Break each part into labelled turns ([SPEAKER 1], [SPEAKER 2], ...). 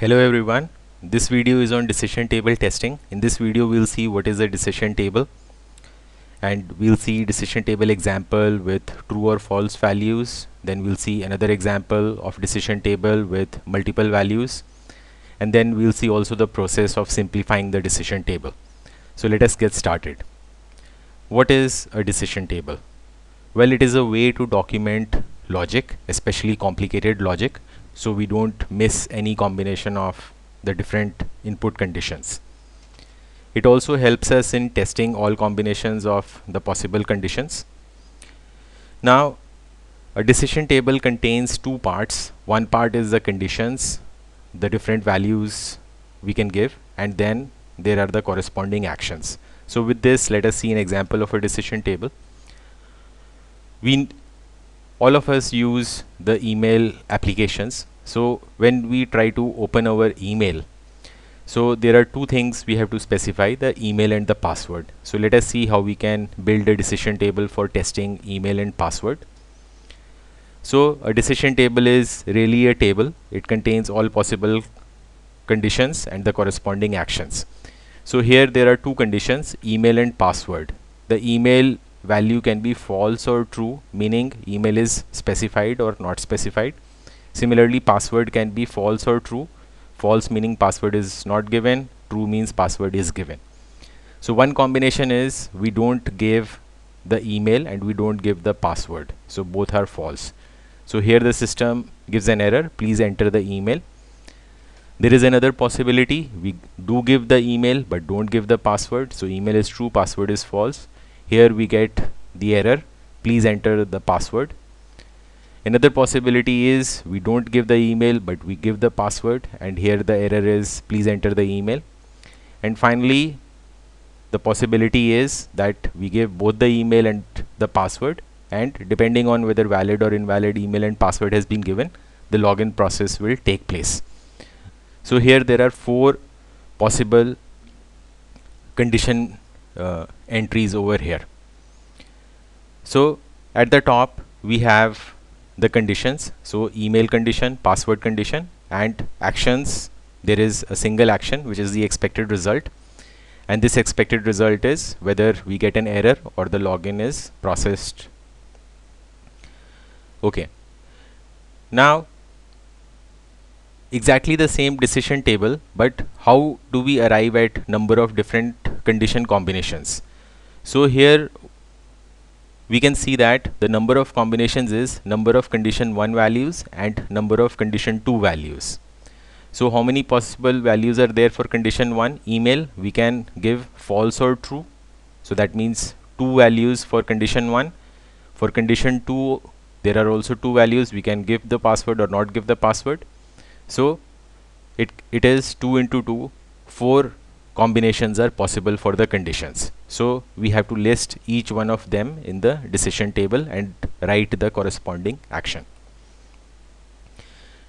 [SPEAKER 1] Hello everyone. This video is on decision table testing. In this video we'll see what is a decision table and we'll see decision table example with true or false values. Then we'll see another example of decision table with multiple values and then we'll see also the process of simplifying the decision table. So let us get started. What is a decision table? Well, it is a way to document logic, especially complicated logic, so we don't miss any combination of the different input conditions. It also helps us in testing all combinations of the possible conditions. Now, a decision table contains two parts. One part is the conditions, the different values we can give, and then there are the corresponding actions. So with this, let us see an example of a decision table we all of us use the email applications so when we try to open our email so there are two things we have to specify the email and the password. So let us see how we can build a decision table for testing email and password. So a decision table is really a table. It contains all possible conditions and the corresponding actions. So here there are two conditions email and password. The email value can be false or true meaning email is specified or not specified similarly password can be false or true. False meaning password is not given. True means password is given. So one combination is we don't give the email and we don't give the password. So both are false. So here the system gives an error. Please enter the email. There is another possibility. We do give the email but don't give the password. So email is true password is false. Here we get the error. Please enter the password another possibility is we don't give the email but we give the password and here the error is please enter the email. And finally the possibility is that we give both the email and the password and depending on whether valid or invalid email and password has been given the login process will take place. So here there are four possible condition uh, entries over here. So at the top we have the conditions. So email condition password condition and actions. There is a single action which is the expected result. And this expected result is whether we get an error or the login is processed. Okay. Now exactly the same decision table but how do we arrive at number of different condition combinations? So here we can see that the number of combinations is number of condition 1 values and number of condition 2 values. So how many possible values are there for condition 1 email we can give false or true. So that means two values for condition 1 for condition 2 there are also two values. We can give the password or not give the password. So it it is 2 into 2 4 combinations are possible for the conditions so we have to list each one of them in the decision table and write the corresponding action.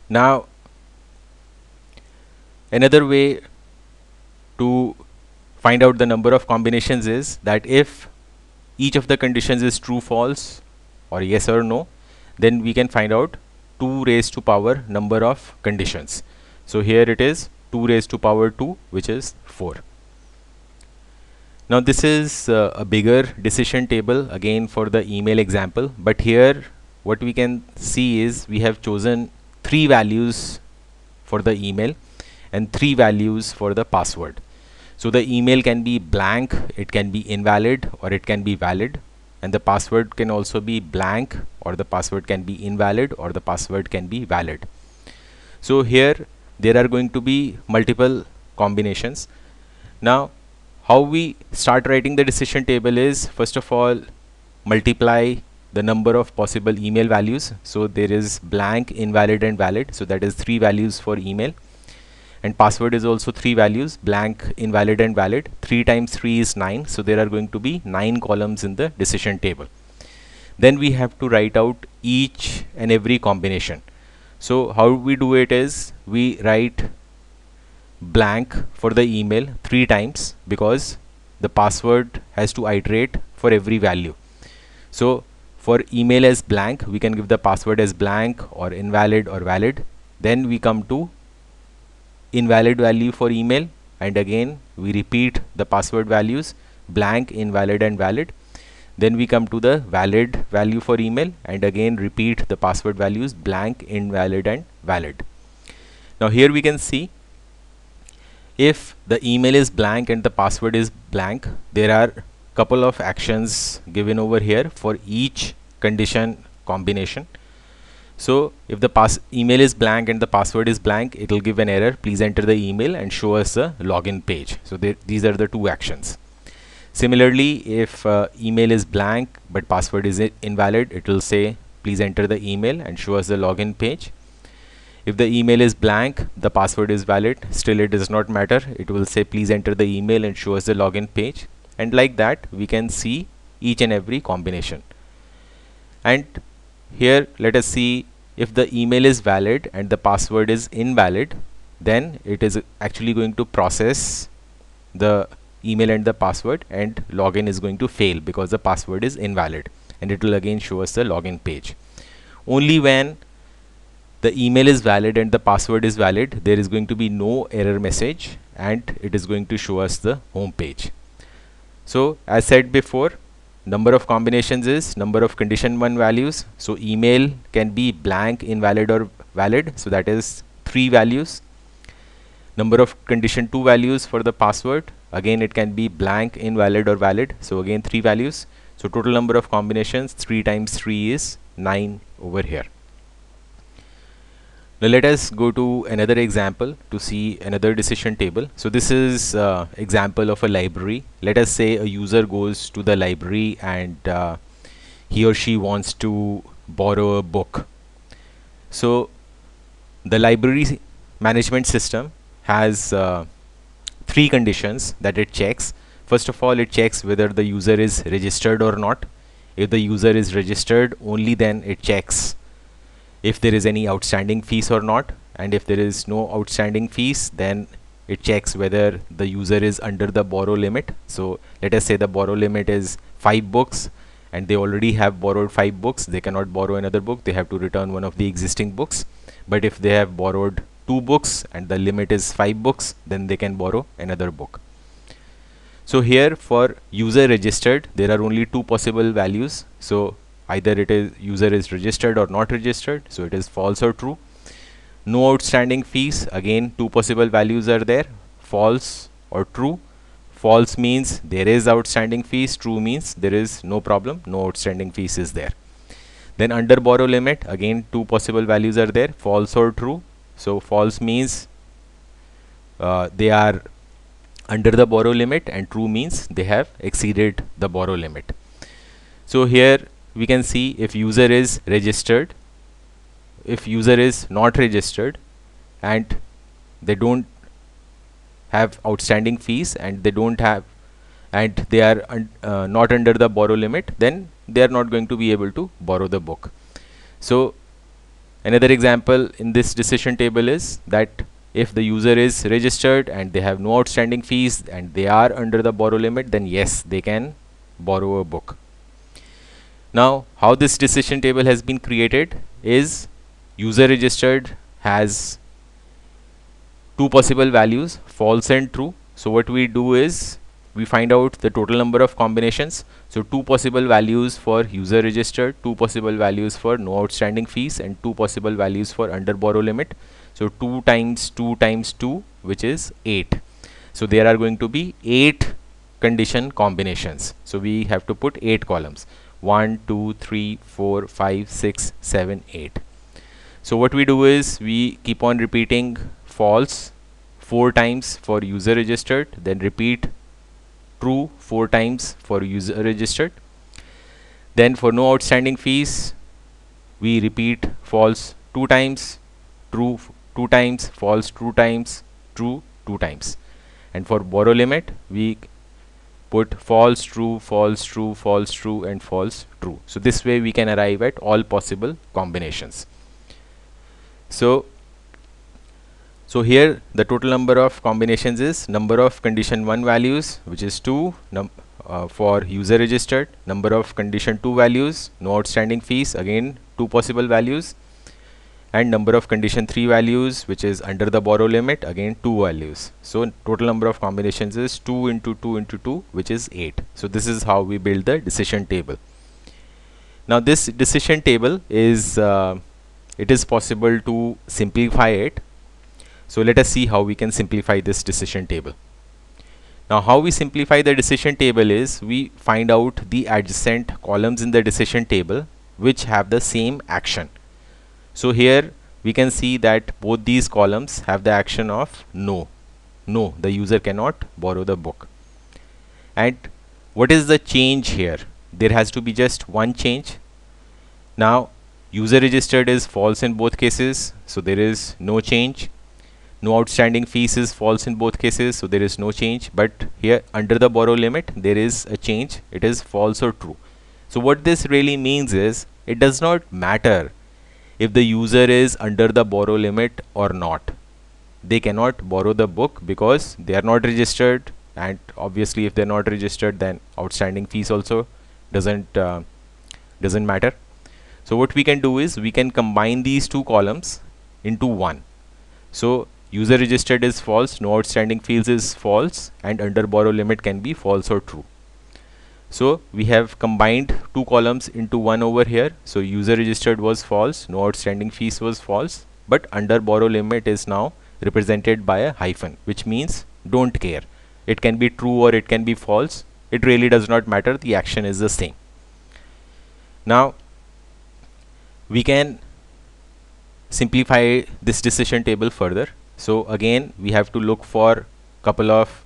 [SPEAKER 1] Now another way to find out the number of combinations is that if each of the conditions is true false or yes or no then we can find out 2 raised to power number of conditions. So here it is 2 raised to power 2 which is 4 now this is uh, a bigger decision table again for the email example. But here what we can see is we have chosen three values for the email and three values for the password. So the email can be blank it can be invalid or it can be valid. And the password can also be blank or the password can be invalid or the password can be valid. So here there are going to be multiple combinations. Now how we start writing the decision table is first of all multiply the number of possible email values. So there is blank invalid and valid. So that is three values for email. And password is also three values blank invalid and valid. 3 times 3 is 9 so there are going to be 9 columns in the decision table. Then we have to write out each and every combination. So how we do it is we write blank for the email three times because the password has to iterate for every value. So for email as blank we can give the password as blank or invalid or valid. Then we come to invalid value for email and again we repeat the password values blank invalid and valid. Then we come to the valid value for email and again repeat the password values blank invalid and valid. Now here we can see if the email is blank and the password is blank there are couple of actions given over here for each condition combination. So if the pass email is blank and the password is blank it will give an error. Please enter the email and show us the login page. So these are the two actions. Similarly if uh, email is blank but password is invalid it will say please enter the email and show us the login page if the email is blank the password is valid. Still it does not matter. It will say please enter the email and show us the login page. And like that we can see each and every combination. And here let us see if the email is valid and the password is invalid then it is actually going to process the email and the password and login is going to fail because the password is invalid and it will again show us the login page. Only when the email is valid and the password is valid there is going to be no error message and it is going to show us the home page so as said before, number of combinations is number of condition 1 values. So email can be blank, invalid or valid. So that is 3 values. Number of condition 2 values for the password. Again it can be blank, invalid or valid. So again 3 values. So total number of combinations 3 times 3 is 9 over here. Now let us go to another example to see another decision table. So this is uh, example of a library. Let us say a user goes to the library and uh, he or she wants to borrow a book. So the library management system has uh, three conditions that it checks. First of all, it checks whether the user is registered or not. If the user is registered, only then it checks if there is any outstanding fees or not and if there is no outstanding fees then it checks whether the user is under the borrow limit. So let us say the borrow limit is five books and they already have borrowed five books they cannot borrow another book they have to return one of the existing books. But if they have borrowed two books and the limit is five books then they can borrow another book. So here for user registered there are only two possible values. So either it is user is registered or not registered so it is false or true. No outstanding fees again two possible values are there false or true. False means there is outstanding fees true means there is no problem no outstanding fees is there. Then under borrow limit again two possible values are there false or true. So false means uh, they are under the borrow limit and true means they have exceeded the borrow limit. So here we can see if user is registered if user is not registered and they don't have outstanding fees and they don't have and they are un uh, not under the borrow limit then they are not going to be able to borrow the book. So another example in this decision table is that if the user is registered and they have no outstanding fees and they are under the borrow limit then yes they can borrow a book now how this decision table has been created is user registered has two possible values false and true. So what we do is we find out the total number of combinations. So two possible values for user registered two possible values for no outstanding fees and two possible values for under borrow limit. So 2 times 2 times 2 which is 8 so there are going to be 8 condition combinations. So we have to put 8 columns 1 2 3 4 5 6 7 8 so what we do is we keep on repeating false four times for user registered then repeat true four times for user registered. Then for no outstanding fees we repeat false two times true two times false two times true two times. And for borrow limit we put false true false true false true and false true. So this way we can arrive at all possible combinations. So so here the total number of combinations is number of condition 1 values which is 2 num uh, for user registered number of condition 2 values no outstanding fees again two possible values and number of condition 3 values which is under the borrow limit again 2 values. So total number of combinations is 2 into 2 into 2 which is 8 so this is how we build the decision table. Now this decision table is uh, it is possible to simplify it. So let us see how we can simplify this decision table. Now how we simplify the decision table is we find out the adjacent columns in the decision table which have the same action so here we can see that both these columns have the action of no. No, the user cannot borrow the book. And what is the change here? There has to be just one change. Now user registered is false in both cases, so there is no change. No outstanding fees is false in both cases, so there is no change. But here under the borrow limit, there is a change. It is false or true. So what this really means is it does not matter if the user is under the borrow limit or not. They cannot borrow the book because they are not registered and obviously if they're not registered then outstanding fees also doesn't uh, doesn't matter. So what we can do is we can combine these two columns into one. So user registered is false no outstanding fees is false and under borrow limit can be false or true so we have combined two columns into one over here. So user registered was false. No outstanding fees was false. But under borrow limit is now represented by a hyphen which means don't care. It can be true or it can be false. It really does not matter. The action is the same. Now we can simplify this decision table further. So again we have to look for couple of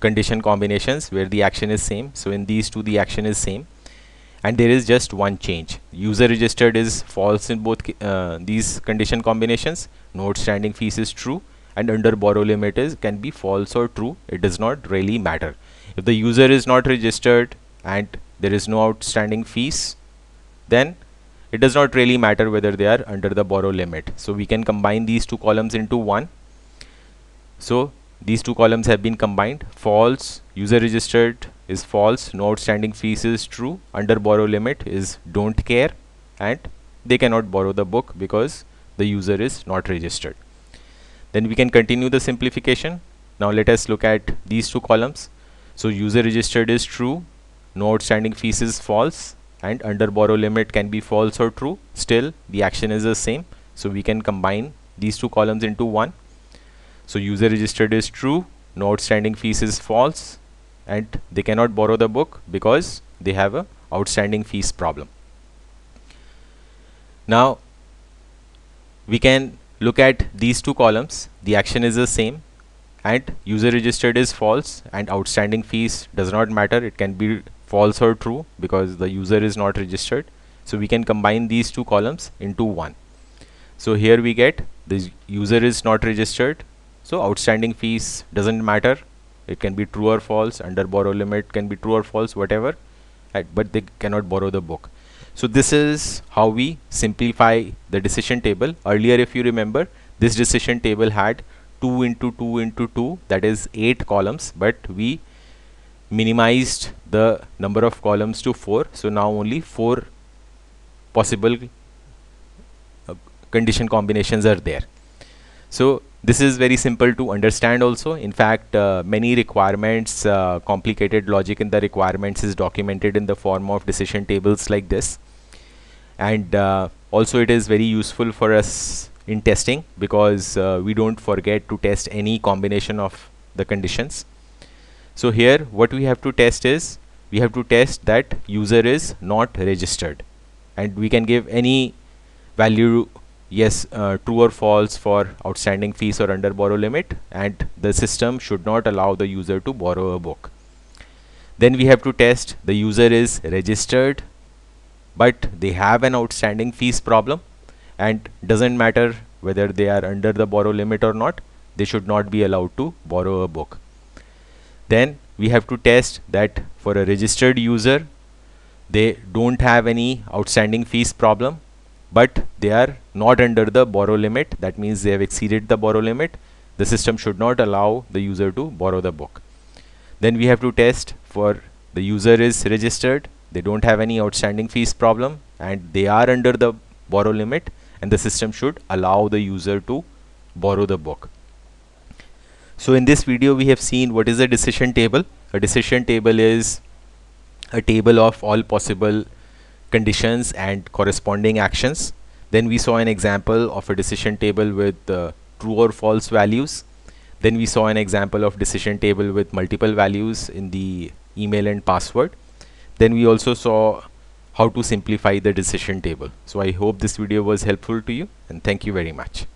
[SPEAKER 1] condition combinations where the action is same. So in these two the action is same. And there is just one change. User registered is false in both uh, these condition combinations. No outstanding fees is true. And under borrow limit is can be false or true. It does not really matter. If the user is not registered and there is no outstanding fees then it does not really matter whether they are under the borrow limit. So we can combine these two columns into one. So these two columns have been combined. False user registered is false. No outstanding fees is true. Under borrow limit is don't care. And they cannot borrow the book because the user is not registered. Then we can continue the simplification. Now let us look at these two columns. So user registered is true. No outstanding fees is false. And under borrow limit can be false or true. Still the action is the same. So we can combine these two columns into one so user registered is true, no outstanding fees is false and they cannot borrow the book because they have a outstanding fees problem. Now we can look at these two columns. The action is the same and user registered is false and outstanding fees does not matter. It can be false or true because the user is not registered. So we can combine these two columns into one. So here we get the user is not registered so outstanding fees doesn't matter. It can be true or false. Under borrow limit can be true or false whatever. Right, but they cannot borrow the book. So this is how we simplify the decision table. Earlier if you remember this decision table had 2 into 2 into 2 that is 8 columns. But we minimized the number of columns to 4 so now only 4 possible uh, condition combinations are there. So this is very simple to understand also. In fact uh, many requirements uh, complicated logic in the requirements is documented in the form of decision tables like this. And uh, also it is very useful for us in testing because uh, we don't forget to test any combination of the conditions. So here what we have to test is we have to test that user is not registered. And we can give any value yes uh, true or false for outstanding fees or under borrow limit and the system should not allow the user to borrow a book. Then we have to test. The user is registered but they have an outstanding fees problem and doesn't matter whether they are under the borrow limit or not they should not be allowed to borrow a book. Then we have to test that for a registered user they don't have any outstanding fees problem but they are not under the borrow limit that means they have exceeded the borrow limit the system should not allow the user to borrow the book then we have to test for the user is registered they don't have any outstanding fees problem and they are under the borrow limit and the system should allow the user to borrow the book. So in this video we have seen what is a decision table. A decision table is a table of all possible conditions and corresponding actions. Then we saw an example of a decision table with uh, true or false values. Then we saw an example of decision table with multiple values in the email and password. Then we also saw how to simplify the decision table. So I hope this video was helpful to you and thank you very much.